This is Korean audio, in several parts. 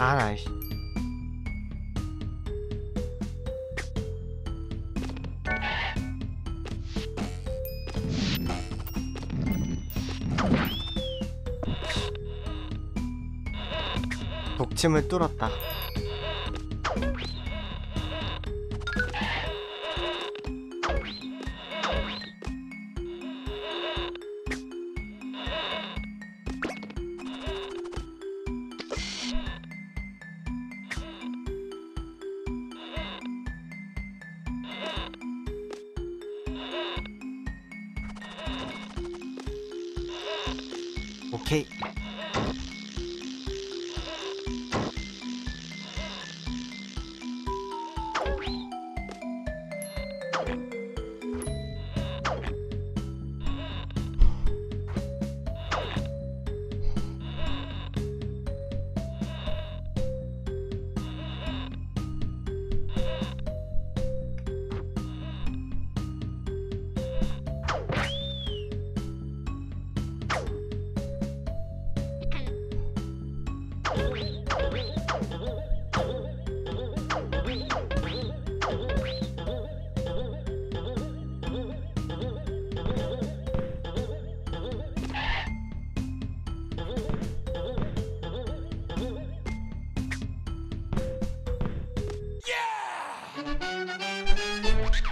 아, 나이씨. 독침을 뚫었다. 오 you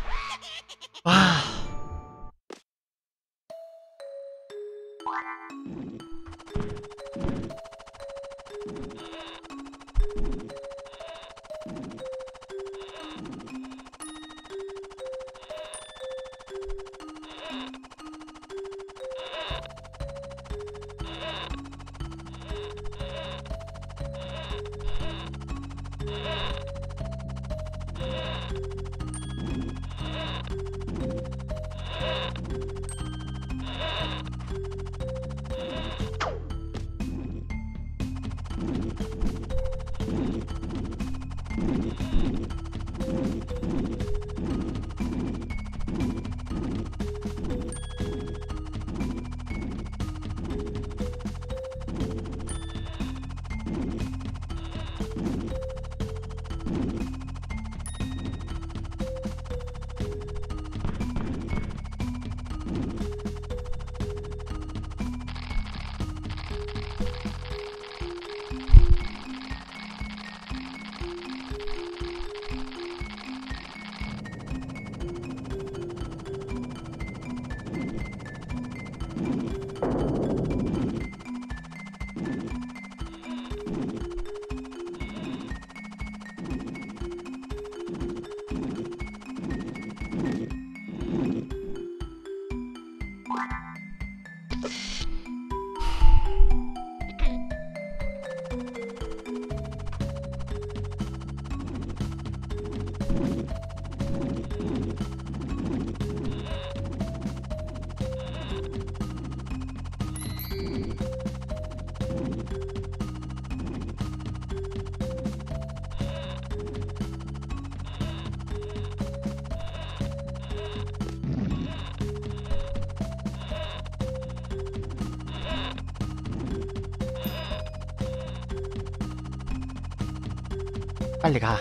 빨리 가.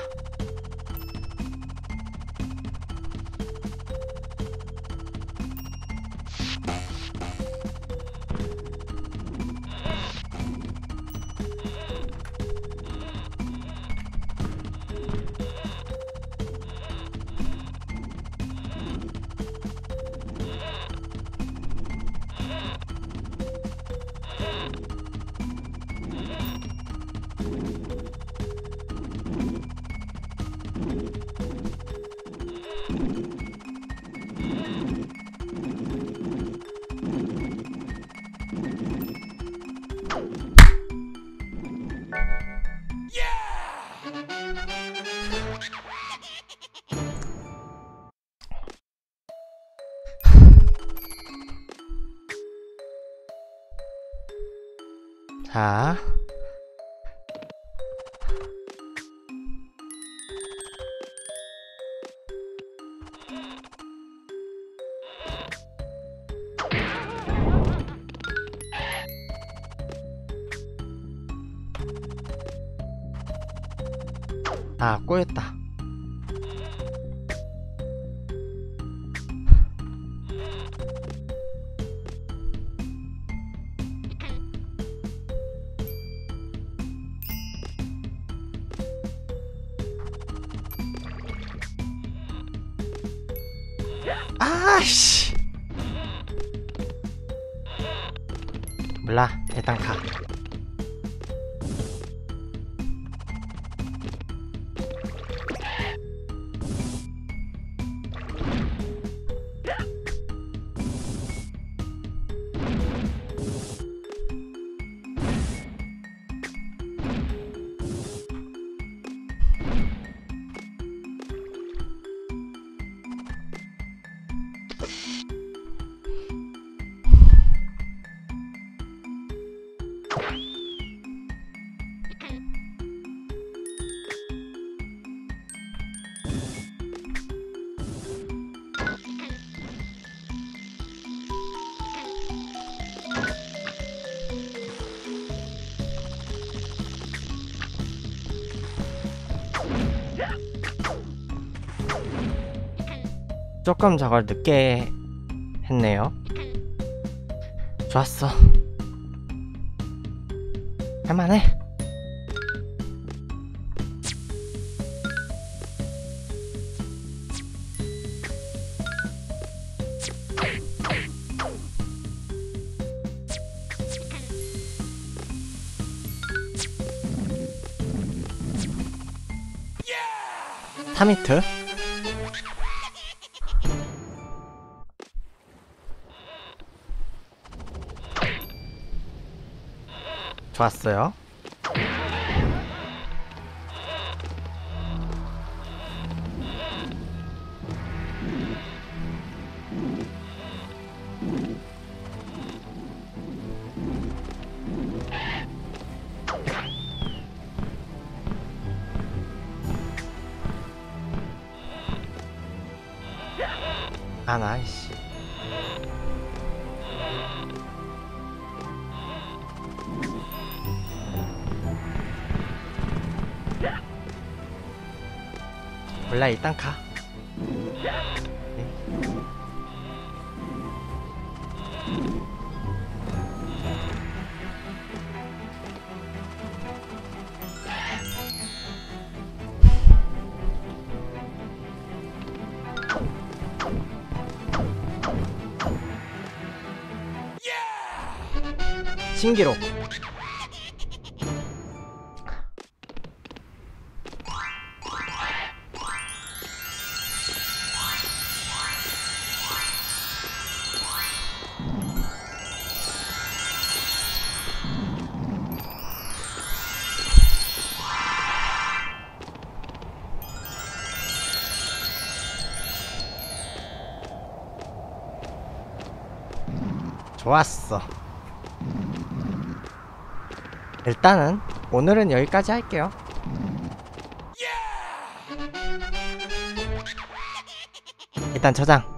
啊！ 아, 꼬였다. 아씨. 몰라. 일단 가. 조금 저걸 늦게 했네요. 좋았어. 할만해. 타미트 좋았어요. 아, 나이씨. 몰라, 일단 가. 신기록. 좋았어. 일단은 오늘은 여기까지 할게요. 일단 저장.